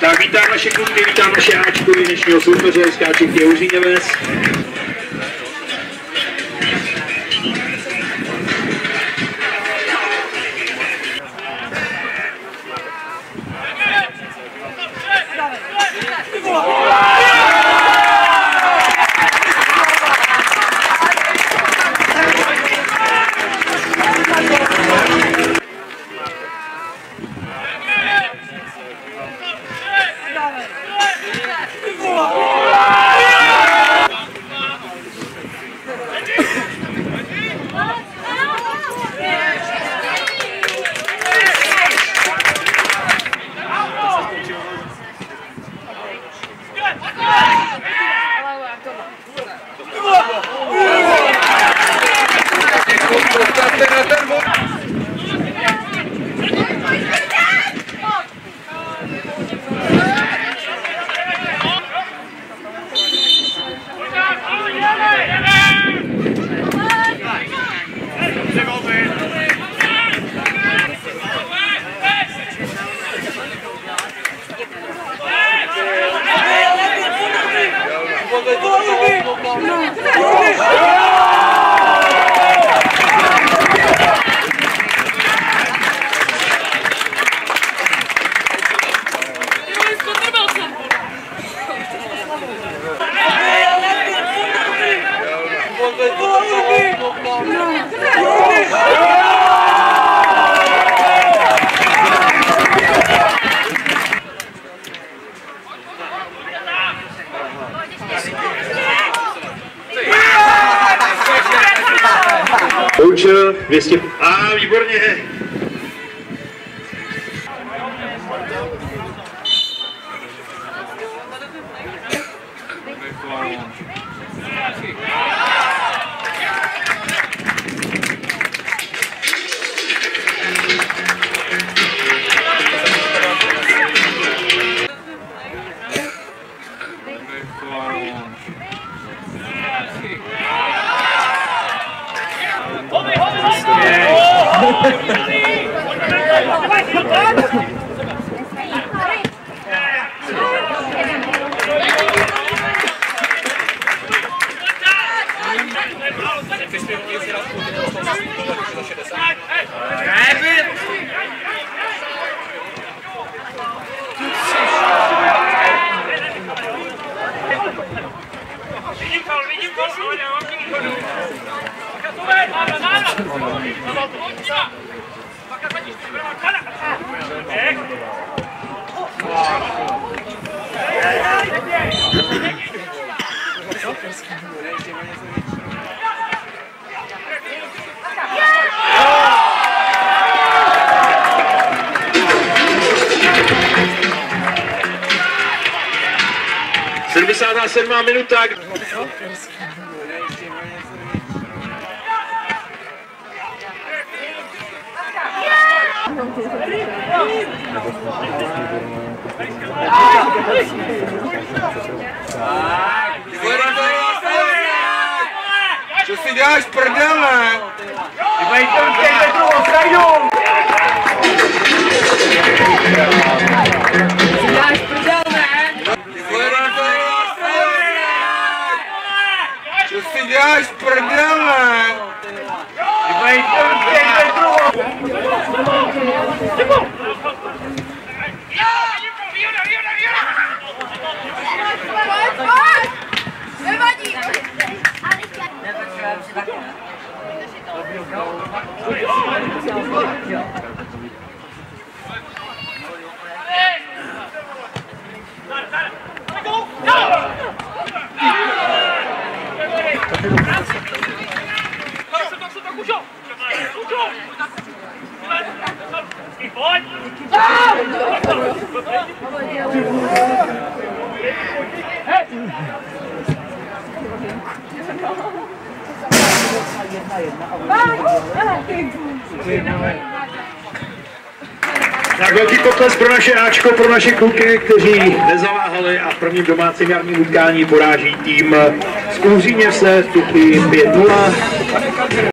Tak vítám naše kluky, vítám naše Ačkovi dnešního soupeře, skáček je Buenas. Poučil 200. A výborně. Vidím gol, vidím gol, ale já mám C'est le message Servizada, Selma, minutag. Če si daš prdele, imaj tam tega drugo saju! Si daš prdele! Če si daš prdele, imaj tam tega drugo saju! Hey! Tak velký pokles pro naše Ačko, pro naše kluky, kteří nezaváhali a v prvním domácím jarním utkání poráží tým z Úříně se tuchy 5-0.